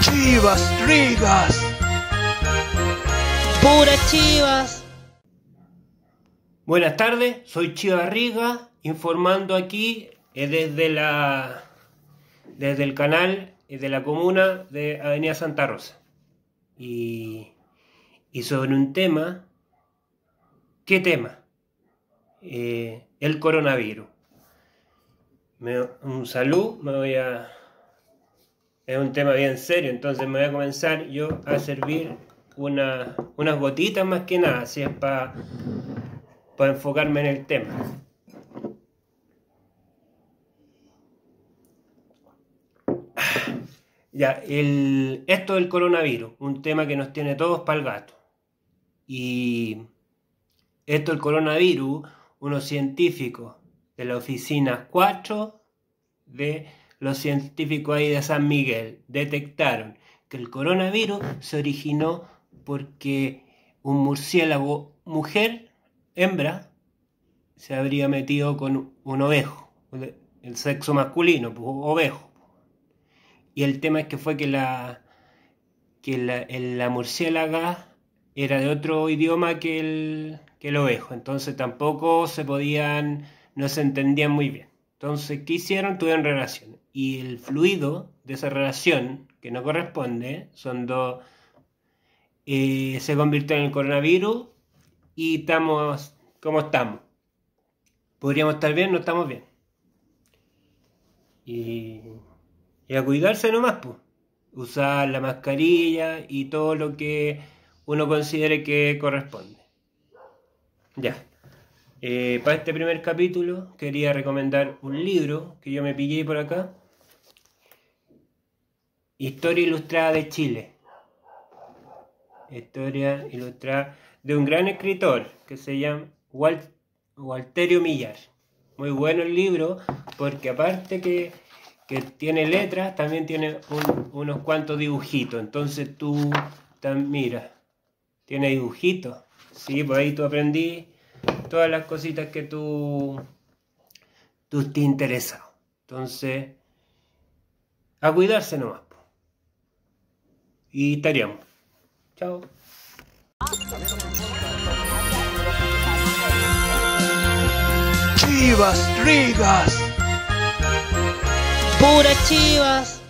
Chivas Rigas. Puras chivas. Buenas tardes, soy Chivas Riga, informando aquí eh, desde la desde el canal eh, de la comuna de Avenida Santa Rosa. Y, y sobre un tema, ¿qué tema? Eh, el coronavirus. Un salud, me voy a... Es un tema bien serio, entonces me voy a comenzar yo a servir una- unas gotitas más que nada, así es para para enfocarme en el tema. Ya, el, esto del coronavirus, un tema que nos tiene todos para el gato. Y esto del coronavirus, unos científicos de la oficina 4 de los científicos ahí de San Miguel detectaron que el coronavirus se originó porque un murciélago mujer, hembra, se habría metido con un ovejo, el sexo masculino, pues, ovejo. Y el tema es que fue que la, que la, la murciélaga era de otro idioma que el, que el ovejo, entonces tampoco se podían, no se entendían muy bien. Entonces, ¿qué hicieron? Tuvieron relación. Y el fluido de esa relación, que no corresponde, son dos, eh, se convirtió en el coronavirus y estamos como estamos. Podríamos estar bien, no estamos bien. Y, y a cuidarse nomás, pues. Usar la mascarilla y todo lo que uno considere que corresponde. Ya. Eh, para este primer capítulo quería recomendar un libro que yo me pillé por acá. Historia Ilustrada de Chile. Historia ilustrada de un gran escritor que se llama Wal- Walterio Millar. Muy bueno el libro porque aparte que, que tiene letras, también tiene un- unos cuantos dibujitos. Entonces tú, mira, tiene dibujitos. Sí, por ahí tú aprendí todas las cositas que tú, tú te interesado. Entonces, a cuidarse nomás. po. Y estaríamos. Chao. Chivas Rigas. Puras chivas.